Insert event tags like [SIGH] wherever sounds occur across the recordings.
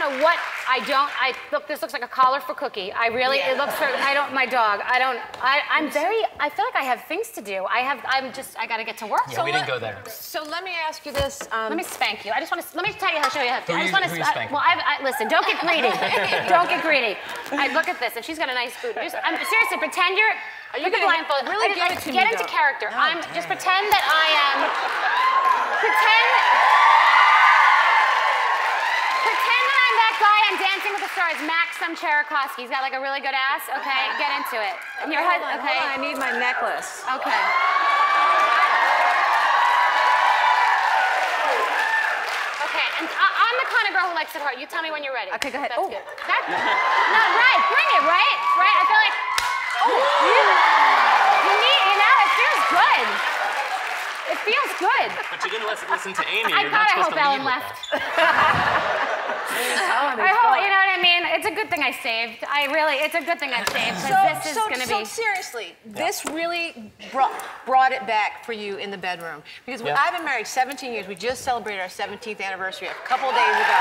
don't know what I don't. I look. This looks like a collar for Cookie. I really. It looks for. I don't. My dog. I don't. I. I'm very. I feel like I have things to do. I have. I'm just. I got to get to work. Yeah, we didn't go there. So let me ask you this. Um, Let me spank you. I just want to. Let me tell you how to show you how. Who I you- just want to. you well, I've, I, listen. Don't get greedy. [LAUGHS] don't get greedy. I look at this, and she's got a nice boot. Just, I'm seriously. Pretend you're. Are you put the gonna blindfold. really I- give like, it to Get me, into though? character. Oh, I'm just pretend that I am. Pretend. Pretend that that guy on Dancing with the Stars, Maksim Chmerkovskiy. He's got like a really good ass. Okay, get into it. And your hold head. on, Okay. hold on, I need my necklace. Okay. Okay, and I, I'm the kind of girl who likes it hard. You tell me when you're ready. Okay, go ahead. That's Oh. good. That, [LAUGHS] no, right, bring it, right? Right? I feel like, oh, you need, you know, it feels good. It feels good. But you didn't listen, listen to Amy. I You're God, not I hope Ellen left. [LAUGHS] that. I hope, you know what I mean? It's a good thing I saved. I really, it's a good thing I saved So, this is so, going to so be. seriously, this really brought, brought it back for you in the bedroom. Because Yeah. I've been married 17 years. We just celebrated our 17th anniversary a couple days ago.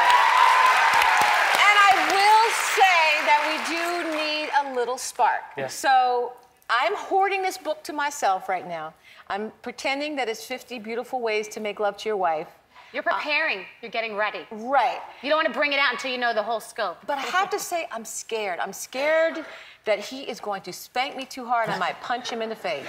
And I will say that we do need a little spark. Yes. So I'm hoarding this book to myself right now. I'm pretending that it's 50 beautiful ways to make love to your wife. You're uh, preparing. You're getting ready. Right. You don't want to bring it out until you know the whole scope. But I have to say, I'm scared. I'm scared that he is going to spank me too hard. I might punch him in the face.